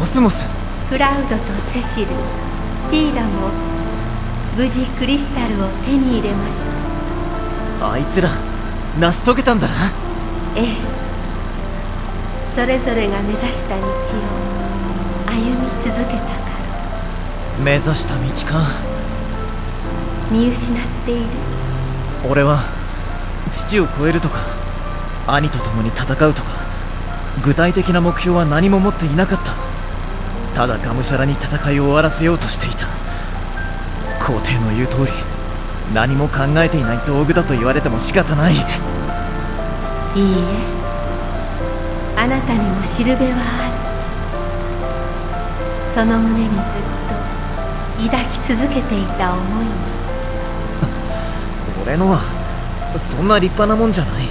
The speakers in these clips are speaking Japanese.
コスモス。クラウドとセシルティーダも無事クリスタルを手に入れました。あいつら成し遂げたんだな。ええ。それぞれが目指した道を歩み続けたから。目指した道か。見失っている。俺は父を超えるとか兄と共に戦うとか具体的な目標は何も持っていなかったただがむしゃらに戦いを終わらせようとしていた。皇帝の言う通り何も考えていない道具だと言われても仕方ない。いいえ。あなたにもしるべはある。その胸にずっと抱き続けていた思いに俺のはそんな立派なもんじゃない。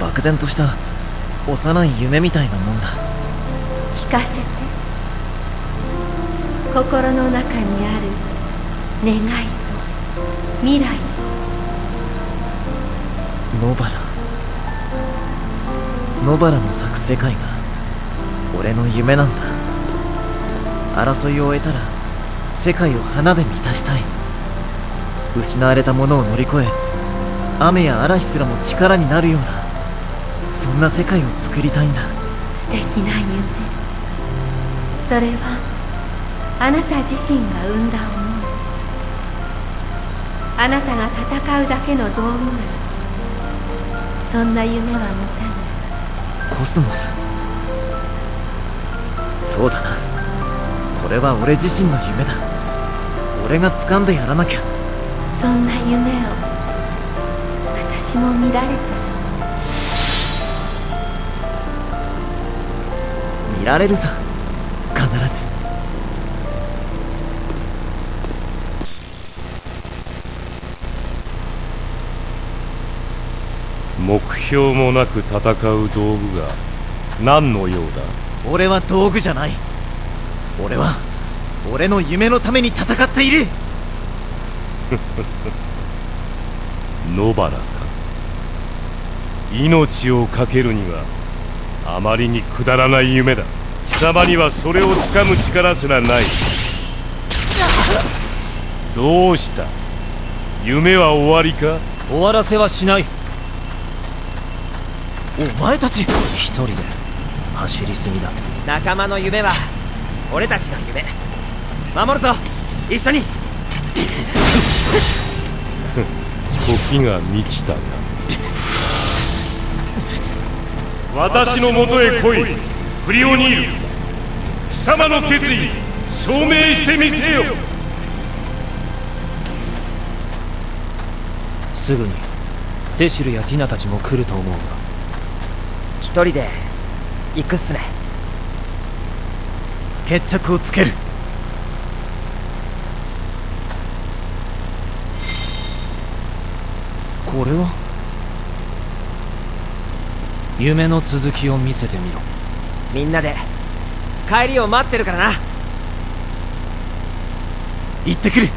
漠然とした幼い夢みたいなもんだ。聞かせて心の中にある願いと未来。野原。野原の咲く世界が俺の夢なんだ。争いを終えたら世界を花で満たしたい。失われたものを乗り越え雨や嵐すらも力になるようなそんな世界を作りたいんだ。素敵な夢。それはあなた自身が生んだ思いあなたが戦うだけの道具ならそんな夢は持たない。コスモス。そうだな。これは俺自身の夢だ。俺が掴んでやらなきゃ。そんな夢を私も見られた。ら見られるさ。必ず目標もなく戦う道具が何の用だ？俺は道具じゃない。俺は俺の夢のために戦っている。野原か。命を懸けるにはあまりにくだらない夢だ。貴様にはそれをつかむ力すらない。どうした？夢は終わりか？終わらせはしないお前たち一人で走りすぎだ。仲間の夢は俺たちの夢。守るぞ。一緒に。時が満ちたな。私のもとへ来い。フリオニール貴様の決意証明してみせよ。すぐにセシルやティナたちも来ると思うが一人で行くっすね。決着をつける。これは？夢の続きを見せてみろ。みんなで帰りを待ってるからな。行ってくる